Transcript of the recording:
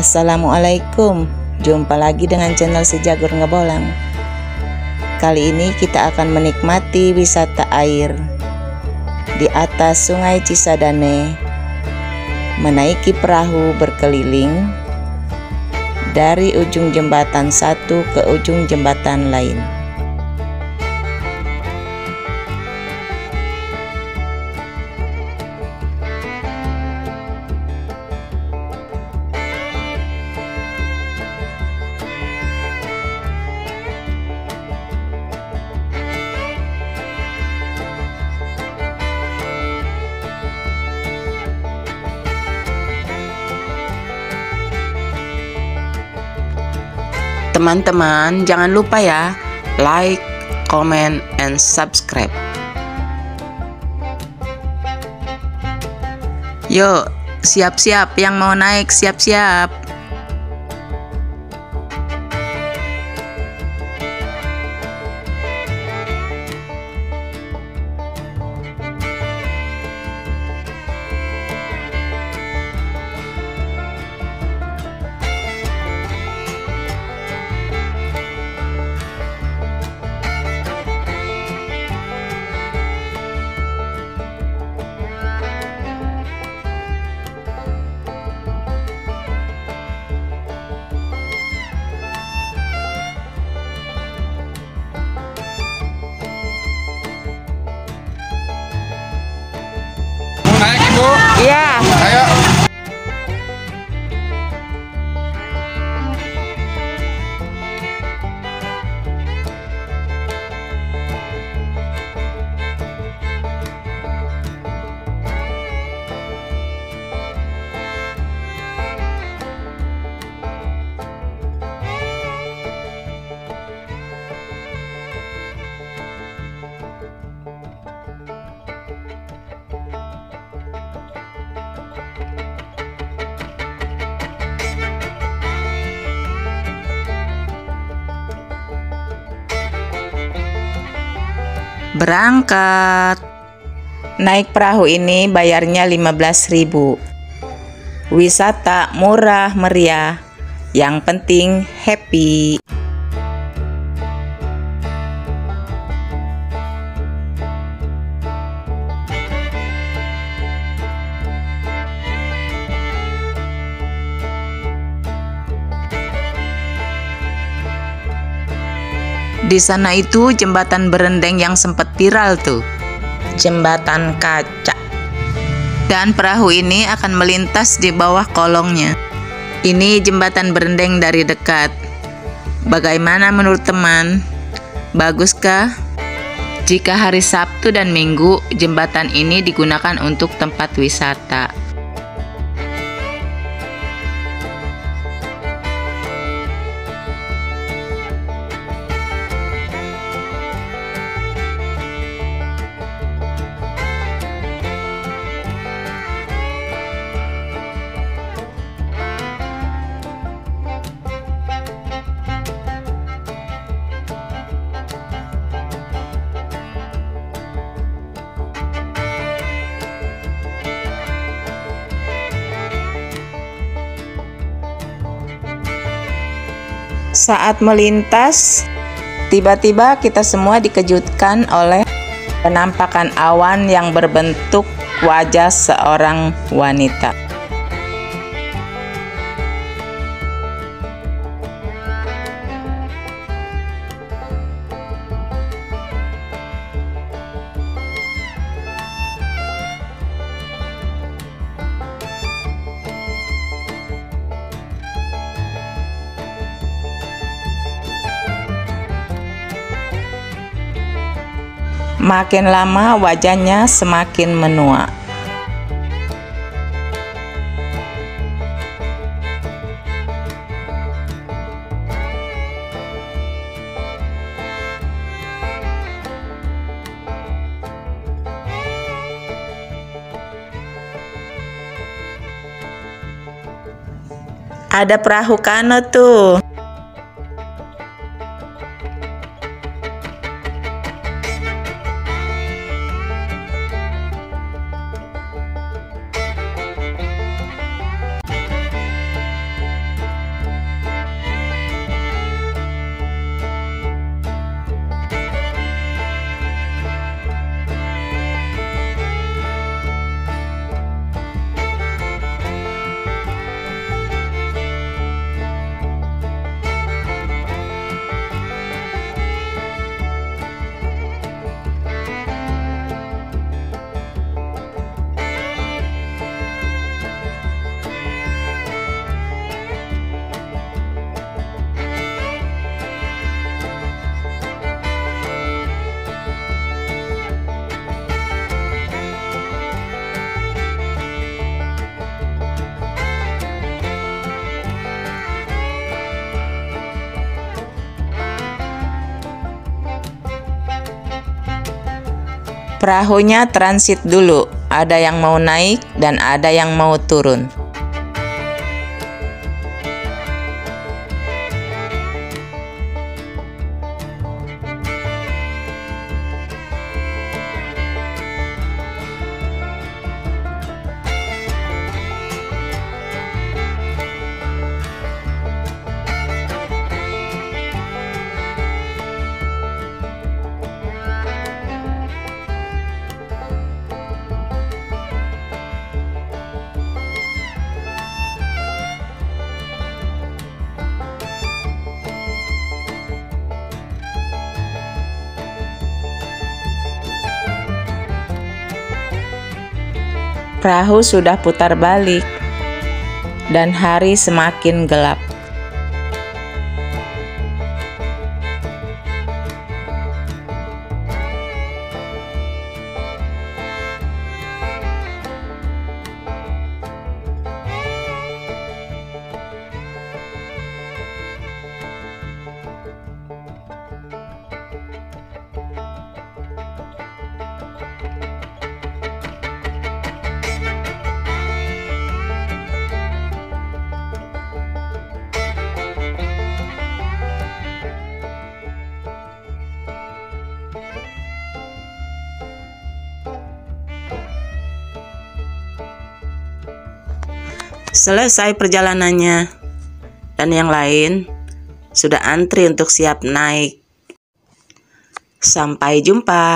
Assalamualaikum. Jumpa lagi dengan channel Sejagur Ngebolang. Kali ini kita akan menikmati wisata air Di atas sungai Cisadane Menaiki perahu berkeliling Dari ujung jembatan satu ke ujung jembatan lain Teman-teman, jangan lupa ya, like, comment, and subscribe. Yuk, siap-siap yang mau naik, siap-siap. Yeah. Berangkat. Naik perahu ini bayarnya 15.000 Wisata murah meriah. Yang penting happy Di sana itu jembatan berendeng yang sempat viral tuh. Jembatan kaca Dan perahu ini akan melintas di bawah kolongnya. Ini jembatan berendeng dari dekat. Bagaimana menurut teman? Baguskah? Jika hari Sabtu dan Minggu, jembatan ini digunakan untuk tempat wisata. Saat melintas, tiba-tiba kita semua dikejutkan oleh penampakan awan yang berbentuk wajah seorang wanita. Makin lama wajahnya semakin menua. Ada perahu kano tuh. Perahunya transit dulu, ada yang mau naik dan ada yang mau turun. Perahu sudah putar balik, dan hari semakin gelap. Selesai perjalanannya, dan yang lain sudah antri untuk siap naik. Sampai jumpa.